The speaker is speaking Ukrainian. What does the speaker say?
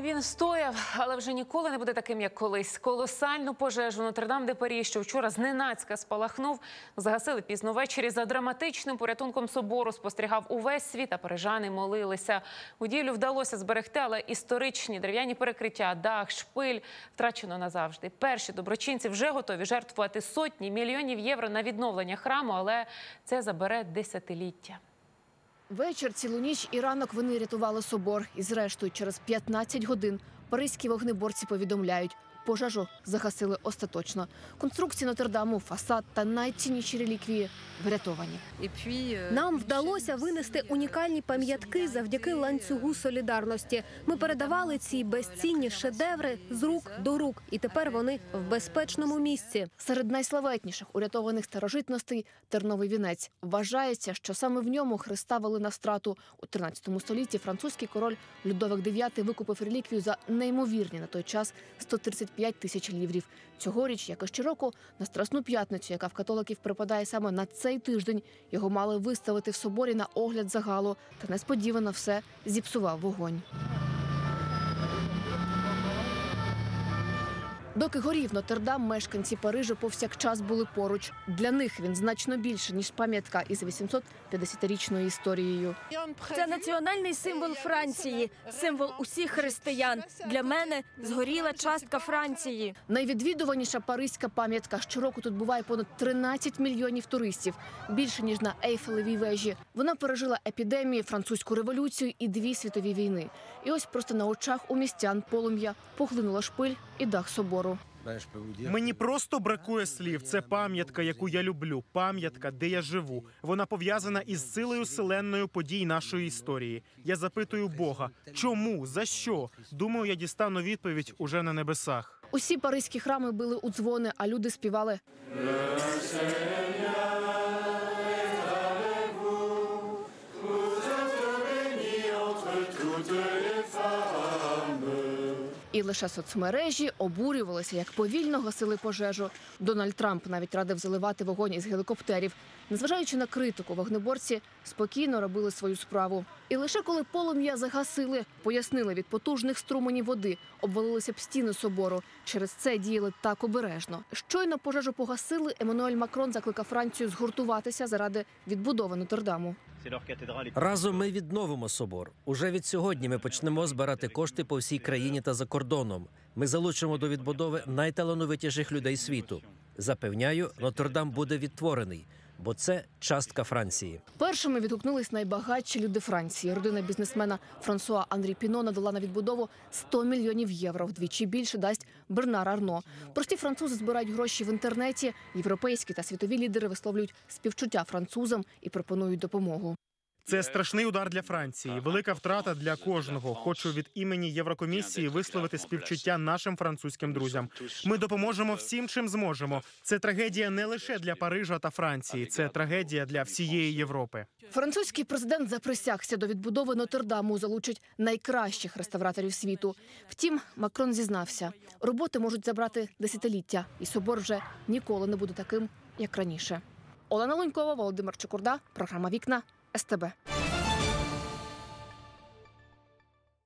Він стояв, але вже ніколи не буде таким, як колись. Колосальну пожежу Нотр-Дам де Парі, що вчора зненацька спалахнув, загасили пізно ввечері. За драматичним порятунком собору спостерігав увесь світ, а парижани молилися. Будівлю вдалося зберегти, але історичні дерев'яні перекриття, дах, шпиль втрачено назавжди. Перші доброчинці вже готові жертвувати сотні мільйонів євро на відновлення храму, але це забере десятиліття. Вечір, цілу ніч і ранок вони рятували собор. І зрештою, через 15 годин паризькі вогнеборці повідомляють, пожежу загасили остаточно. Конструкції Нотр-Даму, фасад та найцінніші реліквії врятовані. Нам вдалося винести унікальні пам'ятки завдяки ланцюгу солідарності. Ми передавали ці безцінні шедеври з рук до рук, і тепер вони в безпечному місці. Серед найславетніших урятованих старожитностей терновий вінець. Вважається, що саме в ньому Христа вели на страту. У 13 столітті французький король Людовик IX викупив реліквію за неймовірні на той час 135 тисяч ліврів. Цьогоріч, як і щороку, на Страсну п'ятницю, яка в католиків припадає саме на цей тиждень, його мали виставити в соборі на огляд загалу. Та несподівано все зіпсував вогонь. Доки горів Нотр-Дам, мешканці Парижа повсякчас були поруч. Для них він значно більше ніж пам'ятка із 850-річною історією. Це національний символ Франції, символ усіх християн. Для мене згоріла частка Франції. Найвідвідуваніша паризька пам'ятка. Щороку тут буває понад 13 мільйонів туристів, більше ніж на Ейфелевій вежі. Вона пережила епідемії, французьку революцію і дві світові війни. І ось просто на очах у містян полум'я поглинула шпиль і дах собору. Мені просто бракує слів. Це пам'ятка, яку я люблю. Пам'ятка, де я живу. Вона пов'язана із силою селенною подій нашої історії. Я запитую Бога, чому за що? Думаю, я дістану відповідь уже на небесах. Усі паризькі храми били у дзвони, а люди співали. І лише соцмережі обурювалися, як повільно гасили пожежу. Дональд Трамп навіть радив заливати вогонь із гелікоптерів. Незважаючи на критику, вогнеборці спокійно робили свою справу. І лише коли полум'я загасили, пояснили від потужних струменів води, обвалилися б стіни собору. Через це діяли так обережно. Щойно пожежу погасили. Еммануель Макрон закликав Францію згуртуватися заради відбудови Нотр-Даму. Разом ми відновимо собор. Уже від сьогодні ми почнемо збирати кошти по всій країні та за кордоном. Ми залучимо до відбудови найталановитіших людей світу. Запевняю, Нотр-Дам буде відтворений, бо це частка Франції. Першими відгукнулись найбагатші люди Франції. Родина бізнесмена Франсуа Андрій Піно надала на відбудову 100 мільйонів євро. Вдвічі більше дасть Бернар Арно. Прості французи збирають гроші в інтернеті. Європейські та світові лідери висловлюють співчуття французам і пропонують допомогу. Це страшний удар для Франції, велика втрата для кожного. Хочу від імені Єврокомісії висловити співчуття нашим французьким друзям. Ми допоможемо всім, чим зможемо. Це трагедія не лише для Парижа та Франції, це трагедія для всієї Європи. Французький президент заприсягся до відбудови Нотр-Даму, залучить найкращих реставраторів світу. Втім, Макрон зізнався, роботи можуть забрати десятиліття, і собор вже ніколи не буде таким, як раніше. Олена Лунькова, Володимир Чукурда, програма Вікна أستبع.